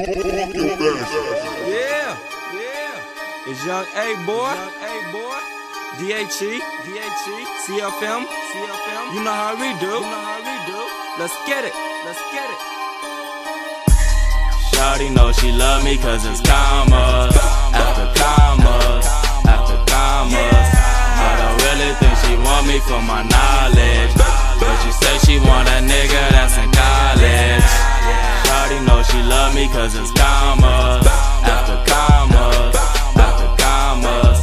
Yeah, yeah. It's young A boy, A boy. DHE, CFM, CFM. You know how we do, you know how we do. Let's get it, let's get it. Shawty know she love me cause it's commas After commas, after commas I don't really think she want me for my knowledge cause it's commas After commas, after commas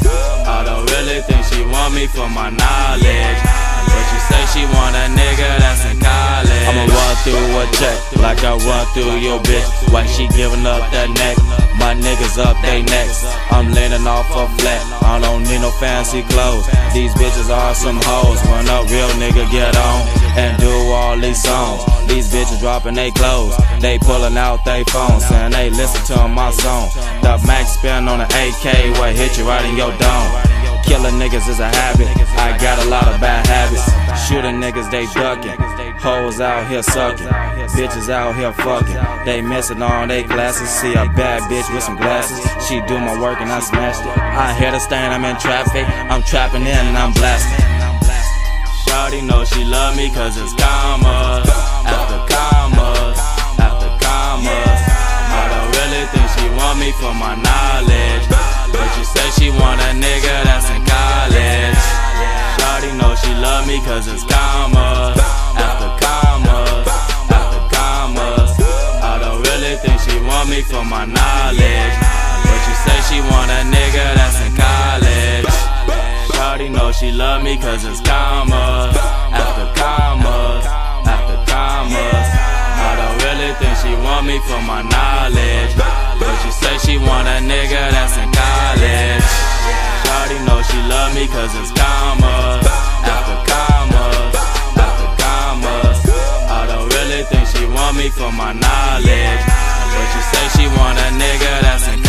I don't really think she want me for my knowledge. But she say she want a nigga that's in college. I'ma run through a check like I run through your bitch. Why she giving up that neck? My niggas up they necks I'm leaning off a flat. I don't need no fancy clothes. These bitches are some hoes. When a real nigga get on And do all these songs. These bitches dropping they clothes. They pulling out they phones. And they listen to my song. The max spin on the AK What hit you right in your dome. Killing niggas is a habit. I got a lot of bad habits. Shooting niggas, they ducking. Hoes out here sucking. Bitches out here fucking. They missing all they classes. See a bad bitch with some glasses. She do my work and I smashed it. I hear the stain, I'm in traffic. I'm trapping in and I'm blasting. Shawty know she love me cause it's commas. After commas, after commas. I don't really think she want me for my knowledge. But she say she want a nigga that's in college. Shawty know she love me cause it's commas. love me cause it's commas. After commas, after commas. I don't really think she want me for my knowledge. But she say she want a nigga that's in college. Shawty know she love me cause it's commas. After commas, after commas. I don't really think she want me for my knowledge. But she say she want a nigga that's in